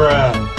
Bruh.